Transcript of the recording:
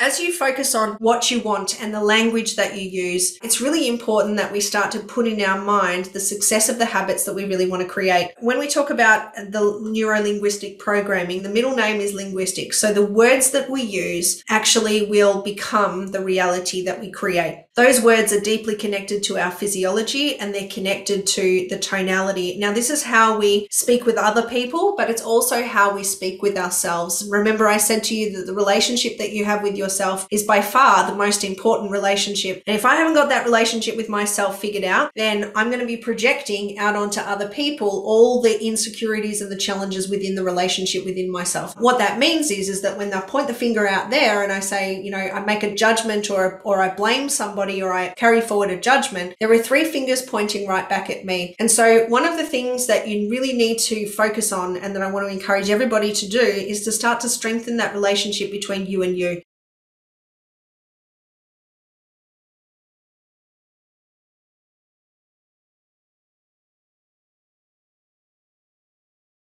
as you focus on what you want and the language that you use, it's really important that we start to put in our mind the success of the habits that we really want to create. When we talk about the neuro linguistic programming, the middle name is linguistic. So the words that we use actually will become the reality that we create. Those words are deeply connected to our physiology and they're connected to the tonality. Now, this is how we speak with other people, but it's also how we speak with ourselves. Remember, I said to you that the relationship that you have with yourself is by far the most important relationship. And if I haven't got that relationship with myself figured out, then I'm going to be projecting out onto other people all the insecurities and the challenges within the relationship within myself. What that means is, is that when I point the finger out there and I say, you know, I make a judgment or, or I blame somebody somebody or I carry forward a judgment, there are three fingers pointing right back at me. And so one of the things that you really need to focus on and that I want to encourage everybody to do is to start to strengthen that relationship between you and you.